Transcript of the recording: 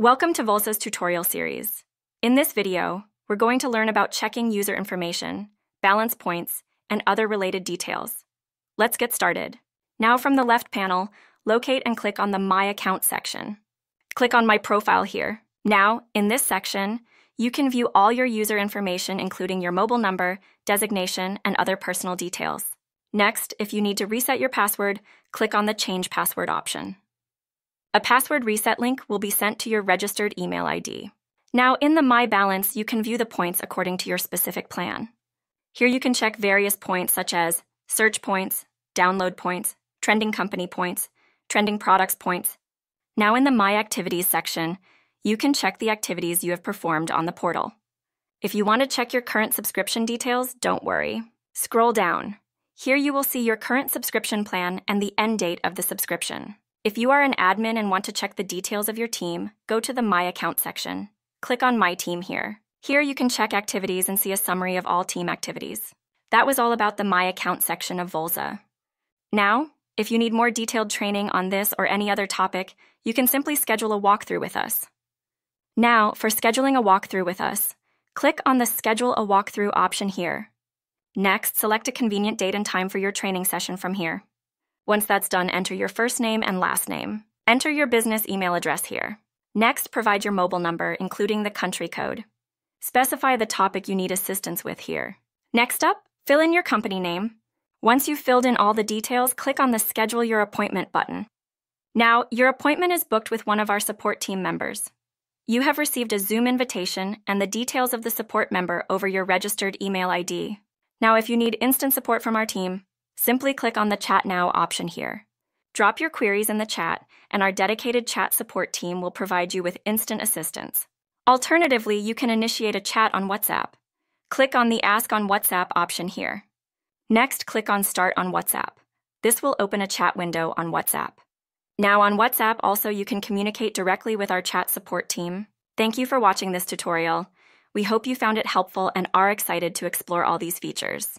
Welcome to Volza's tutorial series. In this video, we're going to learn about checking user information, balance points, and other related details. Let's get started. Now from the left panel, locate and click on the My Account section. Click on My Profile here. Now, in this section, you can view all your user information including your mobile number, designation, and other personal details. Next, if you need to reset your password, click on the Change Password option. A password reset link will be sent to your registered email ID. Now, in the My Balance, you can view the points according to your specific plan. Here you can check various points such as search points, download points, trending company points, trending products points. Now, in the My Activities section, you can check the activities you have performed on the portal. If you want to check your current subscription details, don't worry. Scroll down. Here you will see your current subscription plan and the end date of the subscription. If you are an admin and want to check the details of your team, go to the My Account section. Click on My Team here. Here you can check activities and see a summary of all team activities. That was all about the My Account section of Volza. Now, if you need more detailed training on this or any other topic, you can simply schedule a walkthrough with us. Now, for scheduling a walkthrough with us, click on the Schedule a Walkthrough option here. Next, select a convenient date and time for your training session from here. Once that's done, enter your first name and last name. Enter your business email address here. Next, provide your mobile number, including the country code. Specify the topic you need assistance with here. Next up, fill in your company name. Once you've filled in all the details, click on the Schedule Your Appointment button. Now, your appointment is booked with one of our support team members. You have received a Zoom invitation and the details of the support member over your registered email ID. Now, if you need instant support from our team, Simply click on the Chat Now option here. Drop your queries in the chat, and our dedicated chat support team will provide you with instant assistance. Alternatively, you can initiate a chat on WhatsApp. Click on the Ask on WhatsApp option here. Next, click on Start on WhatsApp. This will open a chat window on WhatsApp. Now on WhatsApp, also you can communicate directly with our chat support team. Thank you for watching this tutorial. We hope you found it helpful and are excited to explore all these features.